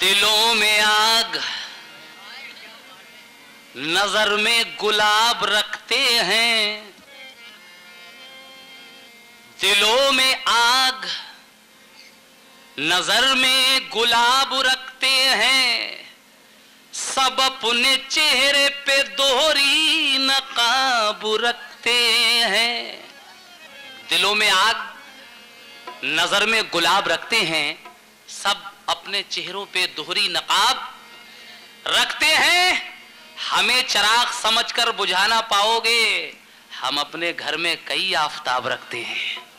दिलों में आग, नज़र में गुलाब रखते हैं। दिलों में आग, नज़र में गुलाब रखते हैं। सब अपने चेहरे पे दोहरी नकाब रखते हैं। दिलों में आग, नज़र में गुलाब रखते हैं। सब अपने चेहरों पे दोहरी नकाब रखते हैं। हमें चराग समझकर बुझाना पाओगे। हम अपने घर में कई आफताब रखते हैं।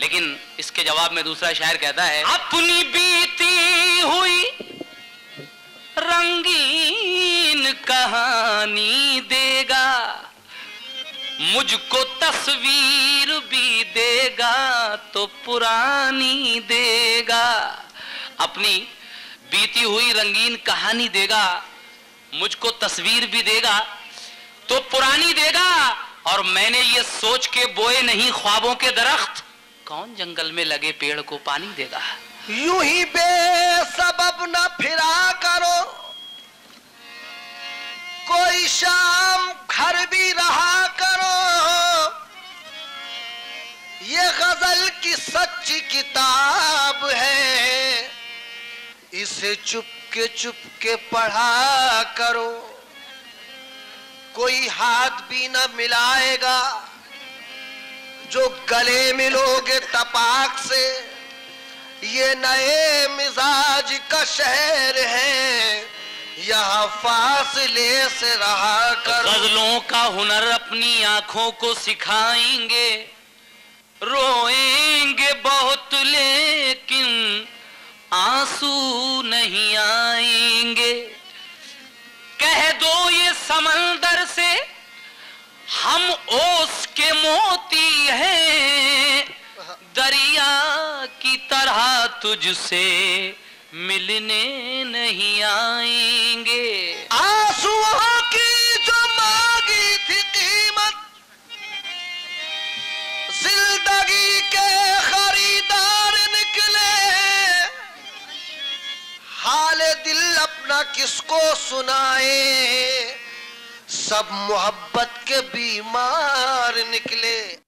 लेकिन इसके जवाब में दूसरा शायर कहता है, अपनी बीती हुई रंगीन कहानी देगा, मुझको तस्वीर भी देगा तो पुरानी देगा। अपनी बीती हुई रंगीन कहानी देगा, मुझको तस्वीर भी देगा तो पुरानी देगा, और मैंने ये सोच के बोए नहीं ख्वाबों के दरख्त। कौन जंगल में लगे पेड़ को पानी देगा? यूँ ही बेसबब न फिरा करो। कोई शाम घर भी रहा करो। ये गज़ल की सच्ची किताब है। इसे चुपके चुपके पढ़ा करो। कोई हाथ भी न मिलाएगा। जो गले मिलोगे तपाक से, ये नए मिजाज का शहर है। यहाँ फासले से रहा कर। गजलों का हुनर अपनी आँखों को सिखाएँगे। रोएँगे नहीं आएँगे। कह दो ये समंदर से, हम ओस के मोती हैं। दरिया की तरह तुझसे मिलने नहीं आएँगे। किसको सुनाए? सब मोहब्बत के बीमार निकले।